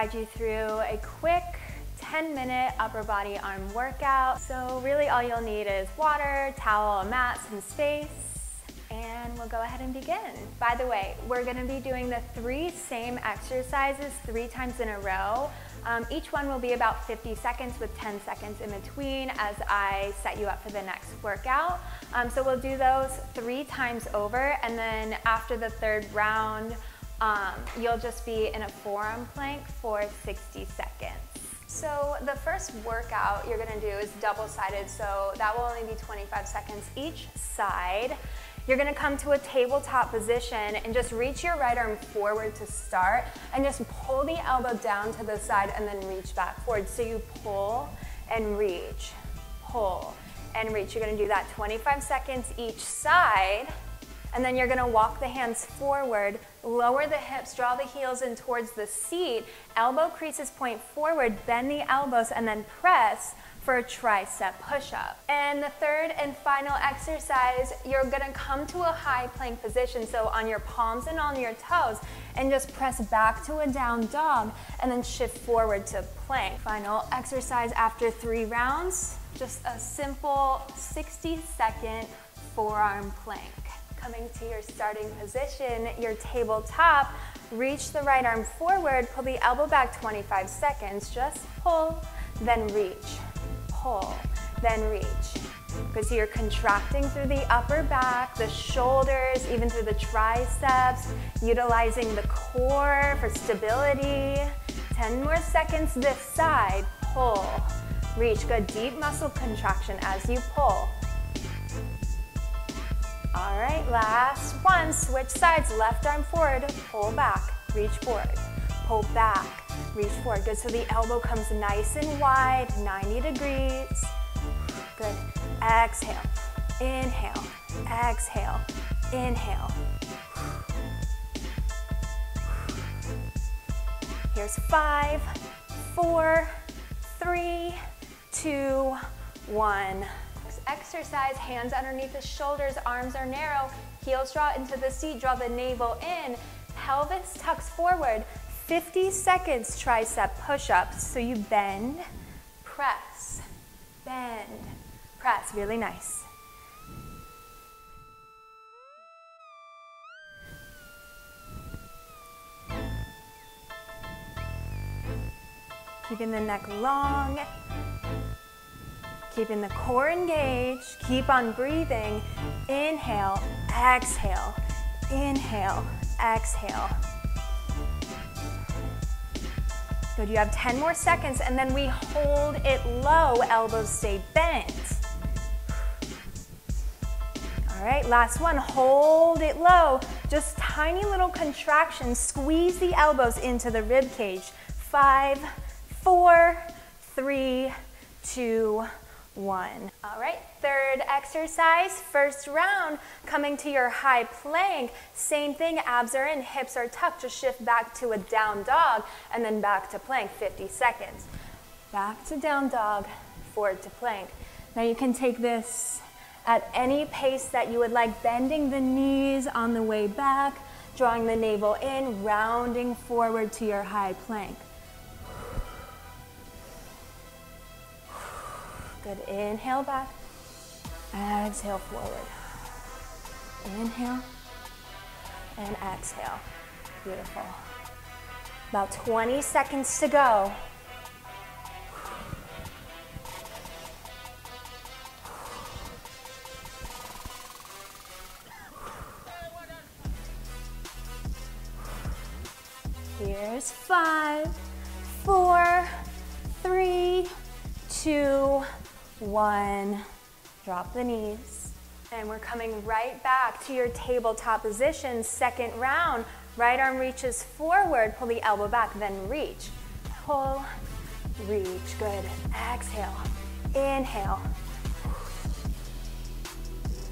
guide you through a quick 10 minute upper body arm workout. So really all you'll need is water, towel, a mat, some space, and we'll go ahead and begin. By the way, we're gonna be doing the three same exercises three times in a row. Um, each one will be about 50 seconds with 10 seconds in between as I set you up for the next workout. Um, so we'll do those three times over and then after the third round, um, you'll just be in a forearm plank for 60 seconds. So the first workout you're gonna do is double-sided, so that will only be 25 seconds each side. You're gonna come to a tabletop position and just reach your right arm forward to start and just pull the elbow down to the side and then reach back forward. So you pull and reach, pull and reach. You're gonna do that 25 seconds each side. And then you're gonna walk the hands forward, lower the hips, draw the heels in towards the seat, elbow creases point forward, bend the elbows, and then press for a tricep push-up. And the third and final exercise, you're gonna come to a high plank position, so on your palms and on your toes, and just press back to a down dog, and then shift forward to plank. Final exercise after three rounds, just a simple 60 second forearm plank. Coming to your starting position, your tabletop, reach the right arm forward, pull the elbow back 25 seconds, just pull, then reach pull, then reach. Because so you're contracting through the upper back, the shoulders, even through the triceps, utilizing the core for stability. 10 more seconds this side, pull, reach. Good, deep muscle contraction as you pull. All right, last one, switch sides, left arm forward, pull back, reach forward, pull back, reach forward. Good, so the elbow comes nice and wide, 90 degrees. Good, exhale, inhale, exhale, inhale. Here's five, four, three, two, one. Exercise, hands underneath the shoulders, arms are narrow, heels draw into the seat, draw the navel in, pelvis tucks forward, 50 seconds tricep push-ups. So you bend, press, bend, press. Really nice. Keeping the neck long, keeping the core engaged, keep on breathing. Inhale, exhale, inhale, exhale. Good, you have 10 more seconds and then we hold it low, elbows stay bent. All right, last one, hold it low. Just tiny little contractions, squeeze the elbows into the rib cage. Five, four, three, two, one. All right, third exercise, first round, coming to your high plank. Same thing, abs are in, hips are tucked. Just shift back to a down dog and then back to plank, 50 seconds. Back to down dog, forward to plank. Now you can take this at any pace that you would like, bending the knees on the way back, drawing the navel in, rounding forward to your high plank. Good, inhale back, exhale forward. Inhale and exhale. Beautiful. About 20 seconds to go. Here's five, four, three, two, one. Drop the knees. And we're coming right back to your tabletop position, second round. Right arm reaches forward, pull the elbow back, then reach. Pull, reach, good. Exhale, inhale.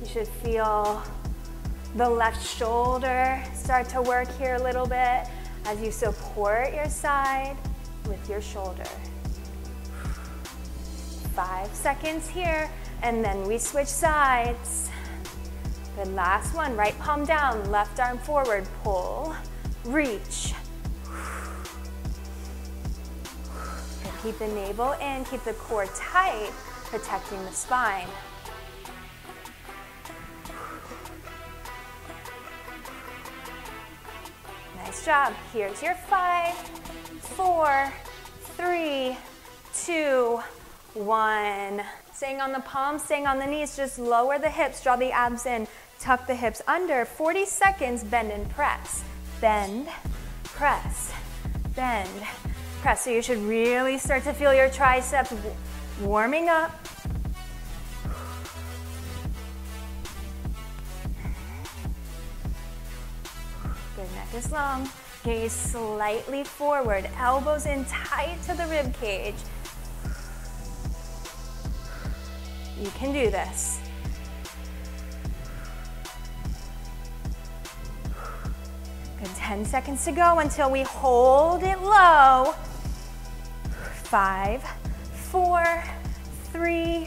You should feel the left shoulder start to work here a little bit as you support your side with your shoulder. Seconds here, and then we switch sides. Good, last one, right palm down, left arm forward, pull, reach. Keep the navel in, keep the core tight, protecting the spine. Nice job. Here's your five, four, three, two, one. Staying on the palms, staying on the knees, just lower the hips, draw the abs in, tuck the hips under. 40 seconds, bend and press. Bend, press, bend, press. So you should really start to feel your triceps warming up. Good neck is long. Gaze slightly forward, elbows in tight to the rib cage. You can do this. Good, 10 seconds to go until we hold it low. Five, four, three,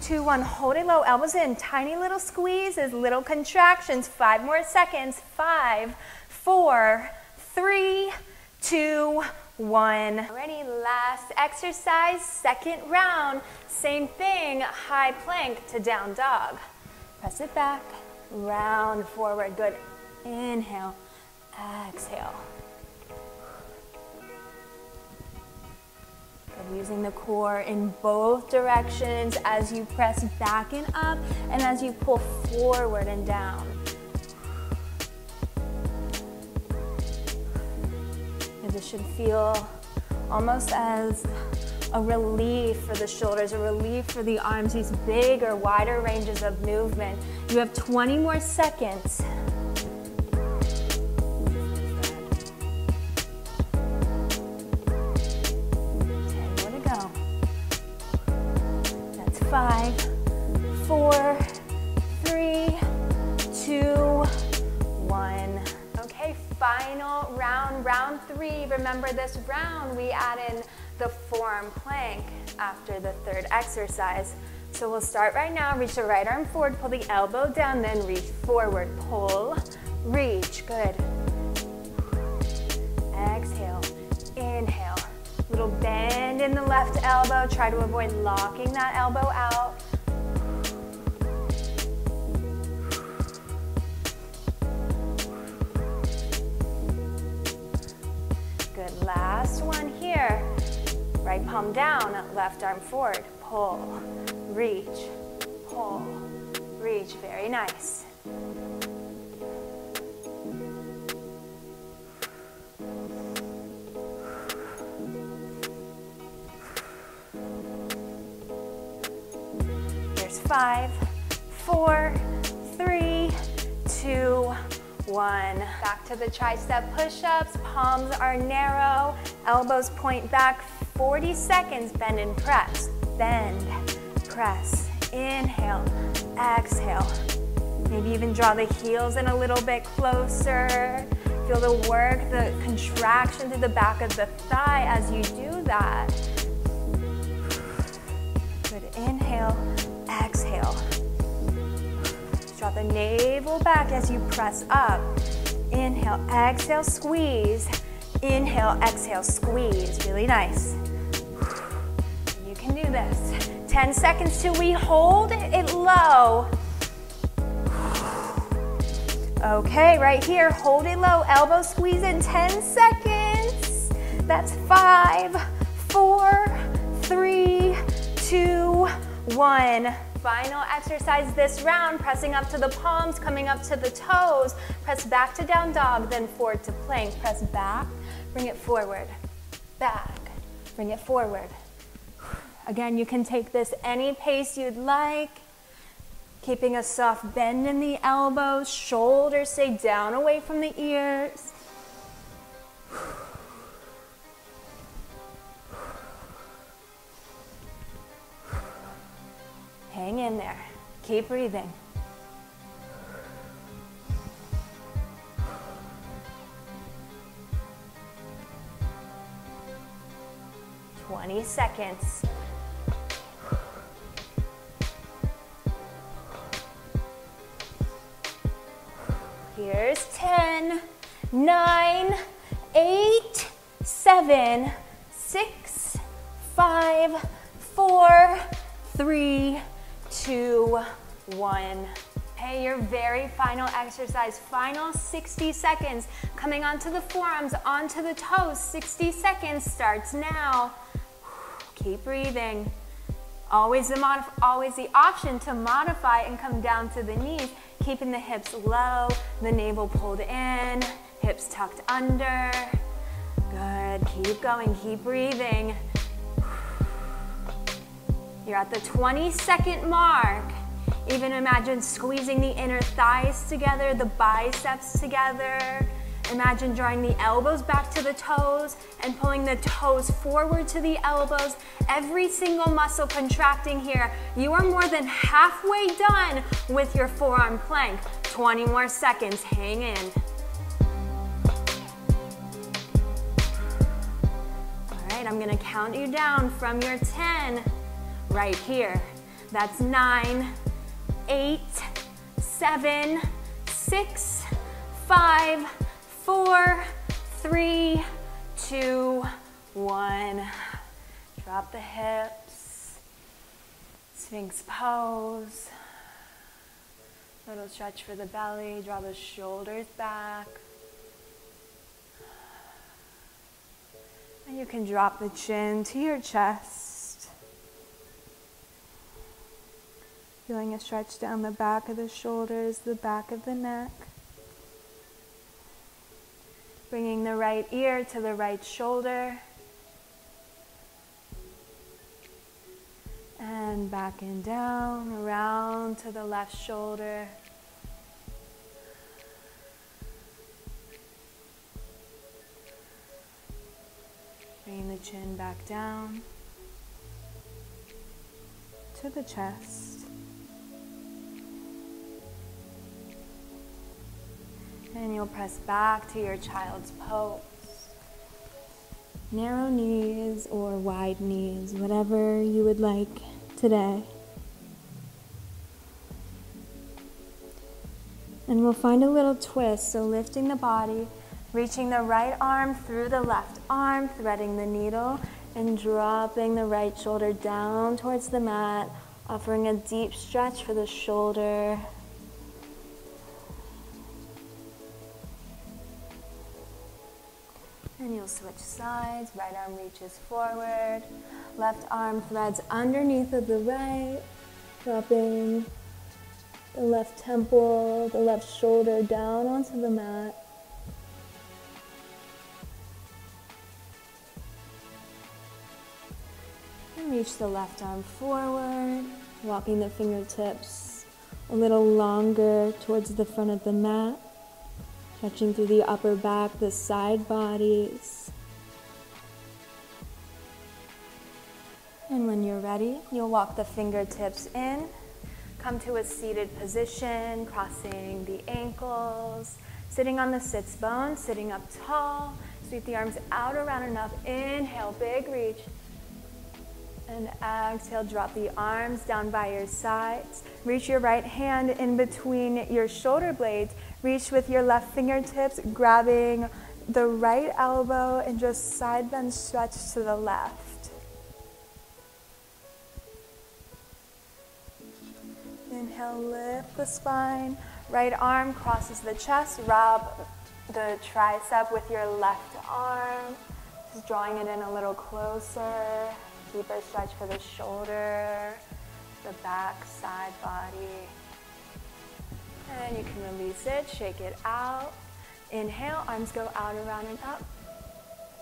two, one. Hold it low, elbows in. Tiny little squeezes, little contractions. Five more seconds. Five, four, three, two, one. Ready, last exercise, second round. Same thing, high plank to down dog. Press it back, round forward, good. Inhale, exhale. Good, using the core in both directions as you press back and up and as you pull forward and down. This should feel almost as a relief for the shoulders, a relief for the arms, these bigger, wider ranges of movement. You have 20 more seconds. 10 more to go. That's five, four, round, three. Remember this round, we add in the forearm plank after the third exercise. So we'll start right now, reach the right arm forward, pull the elbow down, then reach forward, pull, reach, good. Exhale, inhale. Little bend in the left elbow, try to avoid locking that elbow out. Last one here. Right palm down, left arm forward. Pull, reach, pull, reach. Very nice. Here's five, four, three, two, one. Back to the tricep push-ups. Palms are narrow, elbows point back. 40 seconds, bend and press. Bend, press, inhale, exhale. Maybe even draw the heels in a little bit closer. Feel the work, the contraction to the back of the thigh as you do that. Good, inhale, the navel back as you press up. Inhale, exhale, squeeze. Inhale, exhale, squeeze. Really nice. You can do this. 10 seconds till we hold it low. Okay, right here, hold it low. Elbow squeeze in 10 seconds. That's five, four, three, two, one. Final exercise this round, pressing up to the palms, coming up to the toes. Press back to down dog, then forward to plank. Press back, bring it forward, back, bring it forward. Again, you can take this any pace you'd like. Keeping a soft bend in the elbows, shoulders stay down away from the ears. Keep breathing. Twenty seconds. Here's 10, 9, seven, six, five, four, three, two, one. Okay, your very final exercise, final 60 seconds. Coming onto the forearms, onto the toes, 60 seconds starts now. Keep breathing. Always the, always the option to modify and come down to the knees, keeping the hips low, the navel pulled in, hips tucked under. Good, keep going, keep breathing. You're at the 20 second mark. Even imagine squeezing the inner thighs together, the biceps together. Imagine drawing the elbows back to the toes and pulling the toes forward to the elbows. Every single muscle contracting here. You are more than halfway done with your forearm plank. 20 more seconds, hang in. All right, I'm gonna count you down from your 10 right here. That's nine, eight, seven, six, five, four, three, two, one. Drop the hips, Sphinx pose. Little stretch for the belly, draw the shoulders back. And you can drop the chin to your chest. Feeling a stretch down the back of the shoulders, the back of the neck. Bringing the right ear to the right shoulder. And back and down, around to the left shoulder. Bringing the chin back down to the chest. And you'll press back to your child's pose. Narrow knees or wide knees, whatever you would like today. And we'll find a little twist. So lifting the body, reaching the right arm through the left arm, threading the needle, and dropping the right shoulder down towards the mat, offering a deep stretch for the shoulder you'll switch sides. Right arm reaches forward. Left arm threads underneath of the right, dropping the left temple, the left shoulder down onto the mat. And reach the left arm forward, walking the fingertips a little longer towards the front of the mat. Touching through the upper back, the side bodies. And when you're ready, you'll walk the fingertips in, come to a seated position, crossing the ankles, sitting on the sits bone, sitting up tall. Sweep the arms out around enough. Inhale, big reach. And exhale, drop the arms down by your sides. Reach your right hand in between your shoulder blades. Reach with your left fingertips, grabbing the right elbow and just side bend stretch to the left. Inhale, lift the spine. Right arm crosses the chest. Rub the tricep with your left arm. Just drawing it in a little closer. Deeper stretch for the shoulder, the back, side body. And you can release it, shake it out. Inhale, arms go out, around, and up.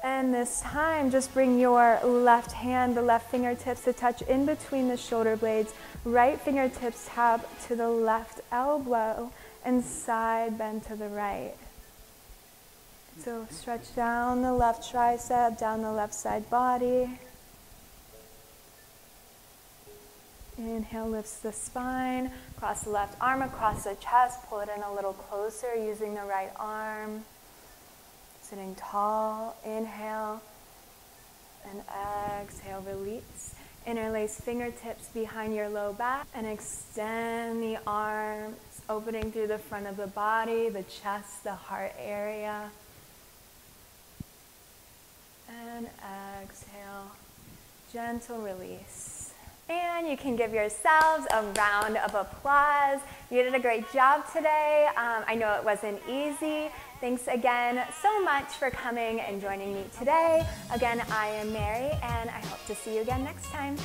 And this time, just bring your left hand, the left fingertips to touch in between the shoulder blades. Right fingertips tap to the left elbow and side bend to the right. So stretch down the left tricep, down the left side body. Inhale lifts the spine, cross the left arm across the chest, pull it in a little closer using the right arm. Sitting tall, inhale, and exhale, release. Interlace fingertips behind your low back and extend the arms, opening through the front of the body, the chest, the heart area. And exhale, gentle release. And you can give yourselves a round of applause. You did a great job today. Um, I know it wasn't easy. Thanks again so much for coming and joining me today. Again, I am Mary, and I hope to see you again next time.